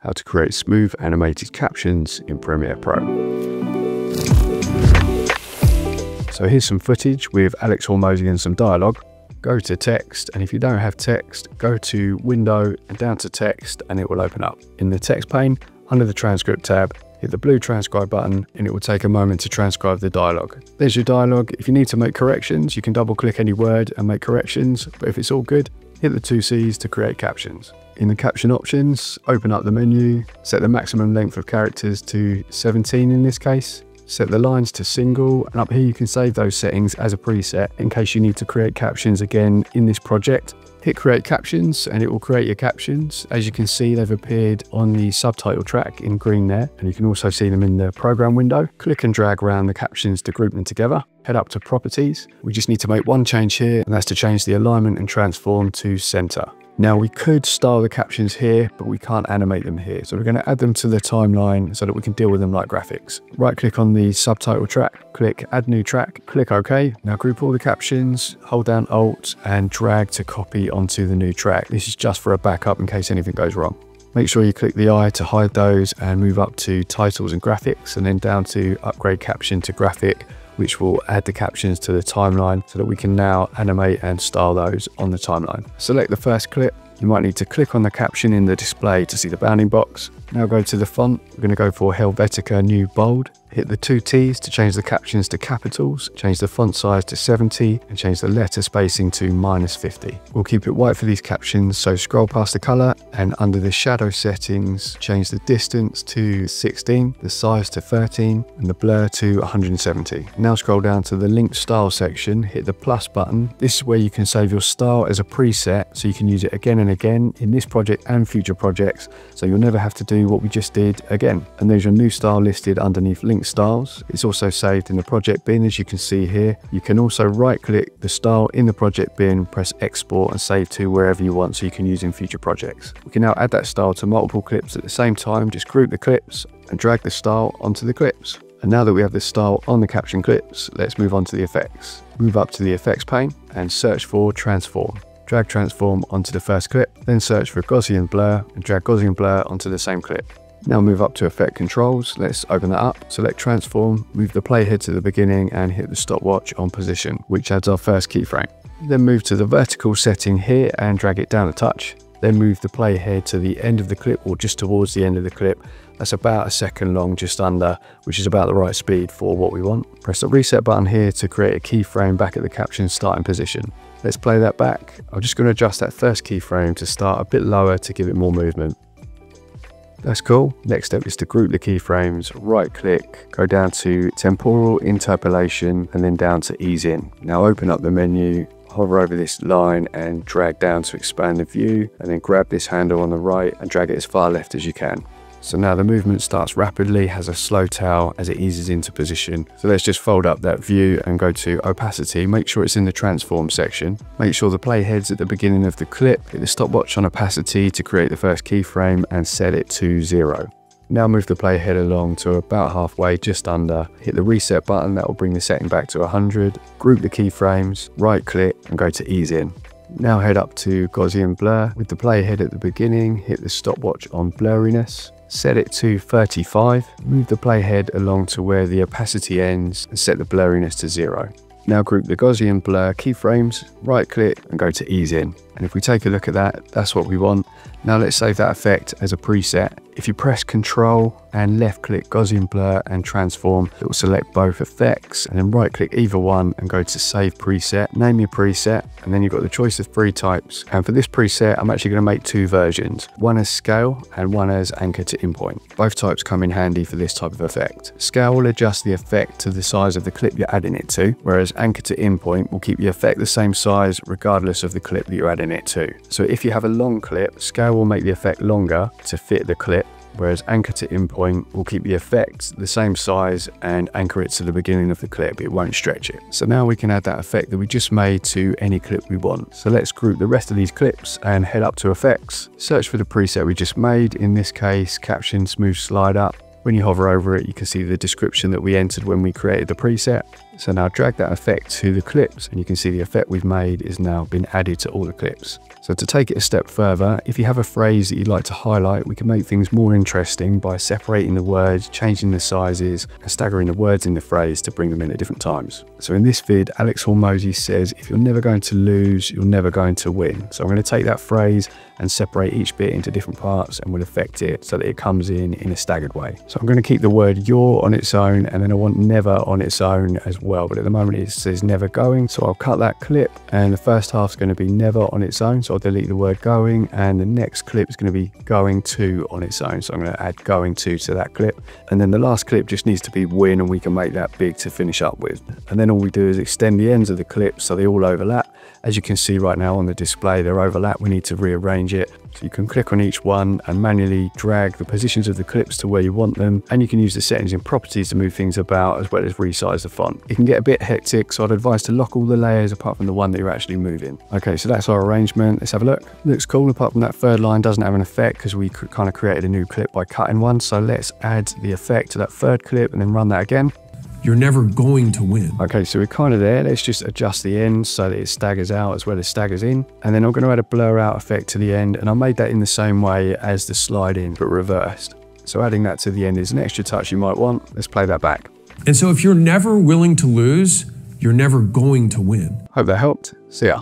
how to create smooth animated captions in Premiere Pro. So here's some footage with Alex Hormozi and some dialogue. Go to text, and if you don't have text, go to window and down to text, and it will open up. In the text pane, under the transcript tab, hit the blue transcribe button and it will take a moment to transcribe the dialogue. There's your dialogue. If you need to make corrections, you can double click any word and make corrections, but if it's all good, hit the two C's to create captions. In the caption options, open up the menu, set the maximum length of characters to 17 in this case, set the lines to single, and up here you can save those settings as a preset in case you need to create captions again in this project. Hit create captions and it will create your captions. As you can see, they've appeared on the subtitle track in green there, and you can also see them in the program window. Click and drag around the captions to group them together. Head up to properties. We just need to make one change here, and that's to change the alignment and transform to center. Now we could style the captions here, but we can't animate them here. So we're going to add them to the timeline so that we can deal with them like graphics. Right click on the subtitle track, click add new track, click OK. Now group all the captions, hold down Alt and drag to copy onto the new track. This is just for a backup in case anything goes wrong. Make sure you click the eye to hide those and move up to titles and graphics and then down to upgrade caption to graphic which will add the captions to the timeline so that we can now animate and style those on the timeline. Select the first clip. You might need to click on the caption in the display to see the bounding box. Now go to the font. We're going to go for Helvetica Neue Bold. Hit the two T's to change the captions to capitals, change the font size to 70, and change the letter spacing to minus 50. We'll keep it white for these captions, so scroll past the color, and under the shadow settings, change the distance to 16, the size to 13, and the blur to 170. Now scroll down to the link style section, hit the plus button. This is where you can save your style as a preset, so you can use it again and again in this project and future projects, so you'll never have to do what we just did again. And there's your new style listed underneath link styles. It's also saved in the project bin as you can see here. You can also right click the style in the project bin, press export and save to wherever you want so you can use in future projects. We can now add that style to multiple clips at the same time, just group the clips and drag the style onto the clips. And now that we have the style on the caption clips, let's move on to the effects. Move up to the effects pane and search for transform. Drag transform onto the first clip, then search for Gaussian blur and drag Gaussian blur onto the same clip. Now move up to effect controls, let's open that up, select transform, move the playhead to the beginning and hit the stopwatch on position, which adds our first keyframe. Then move to the vertical setting here and drag it down a touch. Then move the playhead to the end of the clip or just towards the end of the clip. That's about a second long, just under, which is about the right speed for what we want. Press the reset button here to create a keyframe back at the caption starting position. Let's play that back. I'm just going to adjust that first keyframe to start a bit lower to give it more movement. That's cool. Next step is to group the keyframes, right click, go down to temporal interpolation and then down to ease in. Now open up the menu, hover over this line and drag down to expand the view and then grab this handle on the right and drag it as far left as you can. So now the movement starts rapidly, has a slow tail as it eases into position. So let's just fold up that view and go to opacity. Make sure it's in the transform section. Make sure the playhead's at the beginning of the clip. Hit the stopwatch on opacity to create the first keyframe and set it to zero. Now move the playhead along to about halfway, just under. Hit the reset button, that will bring the setting back to 100. Group the keyframes, right click and go to ease in. Now head up to Gaussian blur. With the playhead at the beginning, hit the stopwatch on blurriness set it to 35, move the playhead along to where the opacity ends and set the blurriness to zero. Now group the Gaussian blur keyframes, right click and go to ease in. And if we take a look at that, that's what we want. Now let's save that effect as a preset. If you press Control and left click Gaussian blur and transform, it will select both effects and then right click either one and go to save preset, name your preset, and then you've got the choice of three types. And for this preset, I'm actually gonna make two versions, one as scale and one as anchor to endpoint. Both types come in handy for this type of effect. Scale will adjust the effect to the size of the clip you're adding it to, whereas anchor to endpoint will keep the effect the same size regardless of the clip that you're adding it to. So if you have a long clip, scale will make the effect longer to fit the clip whereas anchor to endpoint will keep the effect the same size and anchor it to the beginning of the clip, it won't stretch it. So now we can add that effect that we just made to any clip we want. So let's group the rest of these clips and head up to effects. Search for the preset we just made, in this case caption smooth slide up. When you hover over it, you can see the description that we entered when we created the preset. So now drag that effect to the clips and you can see the effect we've made is now been added to all the clips. So to take it a step further, if you have a phrase that you'd like to highlight, we can make things more interesting by separating the words, changing the sizes and staggering the words in the phrase to bring them in at different times. So in this vid, Alex Hormozi says, if you're never going to lose, you're never going to win. So I'm going to take that phrase and separate each bit into different parts and we'll affect it so that it comes in in a staggered way. So I'm going to keep the word you're on its own and then I want never on its own as well. Well, but at the moment it says never going. So I'll cut that clip and the first half is going to be never on its own. So I'll delete the word going and the next clip is going to be going to on its own. So I'm going to add going to to that clip. And then the last clip just needs to be win and we can make that big to finish up with. And then all we do is extend the ends of the clips so they all overlap. As you can see right now on the display, they're overlap. We need to rearrange it. So you can click on each one and manually drag the positions of the clips to where you want them. And you can use the settings in properties to move things about as well as resize the font. It can get a bit hectic, so I'd advise to lock all the layers apart from the one that you're actually moving. Okay, so that's our arrangement. Let's have a look. Looks cool, apart from that third line doesn't have an effect because we kind of created a new clip by cutting one. So let's add the effect to that third clip and then run that again. You're never going to win. Okay, so we're kind of there. Let's just adjust the end so that it staggers out as well as staggers in. And then I'm going to add a blur out effect to the end. And I made that in the same way as the slide in, but reversed. So adding that to the end is an extra touch you might want. Let's play that back. And so if you're never willing to lose, you're never going to win. Hope that helped. See ya.